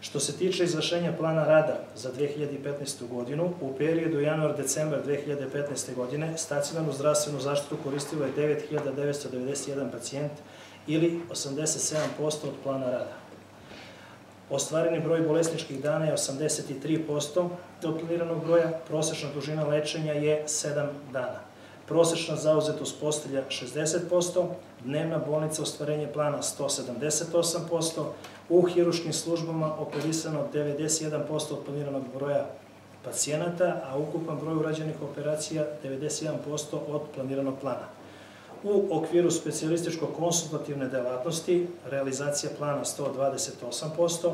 Što se tiče izvršenja plana rada za 2015. godinu, u periodu januar-decembar 2015. godine stacionarnu zdravstvenu zaštitu koristilo je 9991 pacijent ili 87% od plana rada. Ostvareni broj bolesničkih dana je 83% od planiranog broja, prosečna dužina lečenja je 7 dana. Prosečna zauzetost postelja 60%, dnevna bolnica ostvarenje plana 178%, u hiruškim službama operisano 91% od planiranog broja pacijenata, a ukupan broj urađenih operacija 91% od planiranog plana. U okviru specialističko-konsultativne delatnosti realizacija plana 128%,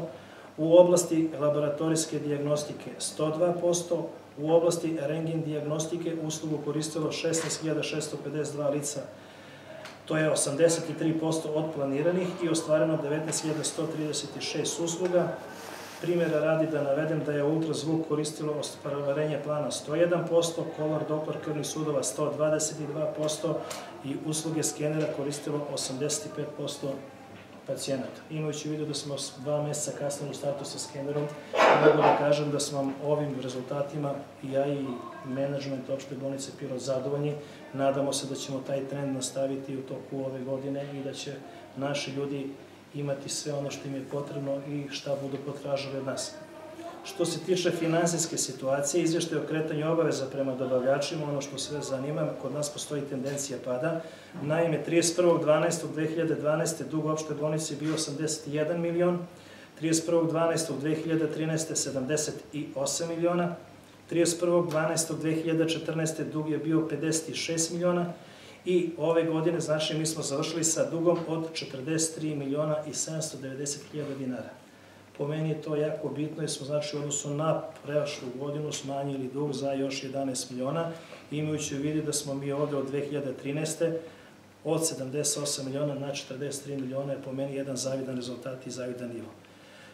u oblasti laboratorijske diagnostike 102%, u oblasti rengen diagnostike uslugu koristilo 16.652 lica, to je 83% od planiranih i ostvareno 19.136 usluga. Primjera radi da navedem da je ultrazvuk koristilo ostvarenje plana 101%, kolor Doppler krvnih sudova 122% i usluge skenera koristilo 85% pacijenata. Imajući vidio da smo dva meseca kasnije u startu sa skenerom, mogu da kažem da smo ovim rezultatima i ja i menadžment opšte bolnice Piro zadovoljni. Nadamo se da ćemo taj trend nastaviti u toku ove godine i da će naši ljudi imati sve ono što im je potrebno i šta budu potražili od nas. Što se tiče finansijske situacije, izveštaj o kretanju obaveza prema dobavljačima, ono što sve zanima, kod nas postoji tendencija pada. Naime, 31.12.2012. dug opšte bolnice je bio 81 milion, 31.12.2013. 78 miliona, 31.12.2014. dug je bio 56 miliona i ove godine, znači, mi smo završili sa dugom od 43 miliona i 790 hiljada dinara. Po meni je to jako bitno jer smo znači u odnosu na prešlu godinu smanjili dug za još 11 miliona, imajući u vidi da smo mi ovde od 2013. od 78 miliona na 43 miliona je po meni jedan zavidan rezultat i zavidan nivo.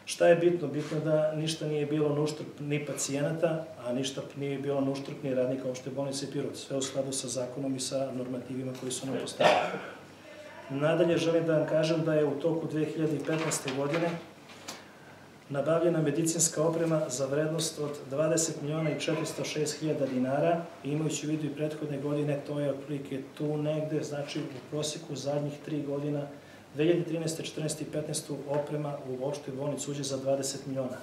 Šta je bitno? Bitno da ništa nije bilo na ni pacijenata, a ništa nije bilo na ni radnika opšte bolnice Pirot. Sve u skladu sa zakonom i sa normativima koji su nam postavili. Nadalje želim da vam kažem da je u toku 2015. godine nabavljena medicinska oprema za vrednost od 20 miliona i 406 hiljada dinara, imajući u vidu i prethodne godine, to je otprilike tu negde, znači u prosjeku zadnjih tri godina, 2013. 14. i 15. oprema u opštoj bolnici uđe za 20 miliona.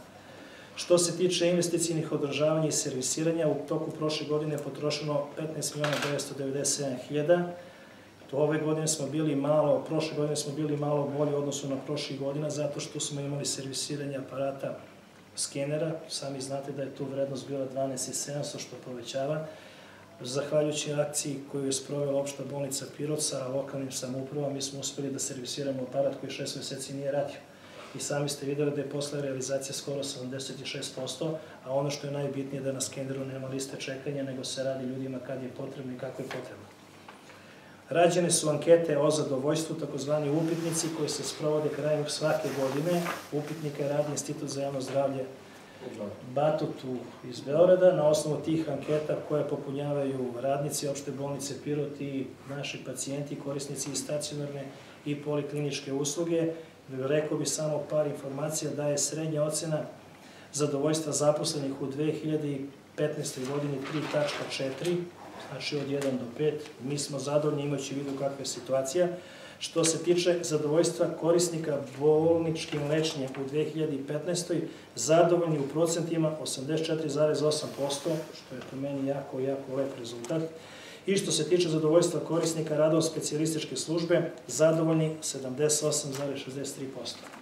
Što se tiče investicijnih održavanja i servisiranja, u toku prošle godine je potrošeno 15 miliona 997 hiljada, Ove godine smo bili malo, prošle godine smo bili malo bolji odnosu na prošlih godina zato što smo imali servisiranje aparata skenera, sami znate da je tu vrednost bila 12.700 što povećava. Zahvaljujući akciji koju je sprovela opšta bolnica Pirot sa lokalnim samoupravom, mi smo uspeli da servisiramo aparat koji šest meseci nije radio. I sami ste videli da je posle realizacija skoro 76%, a ono što je najbitnije da na skeneru nema liste čekanja, nego se radi ljudima kad je potrebno i kako je potrebno. Rađene su ankete o zadovoljstvu, takozvani upitnici koji se sprovode krajem svake godine. Upitnika radi Institut za javno zdravlje Batutu iz Beorada. Na osnovu tih anketa koje popunjavaju radnici opšte bolnice Pirot i naši pacijenti, korisnici i stacionarne i polikliničke usluge, rekao bi samo par informacija da je srednja ocena zadovoljstva zaposlenih u 2015. godini 3.4, znači od 1 do 5. Mi smo zadovoljni imajući vidu kakva je situacija. Što se tiče zadovoljstva korisnika bolničkim lečenjem u 2015. zadovoljni u procentima 84,8%, što je po meni jako, jako lep rezultat. I što se tiče zadovoljstva korisnika radom specijalističke službe, zadovoljni 78,63%.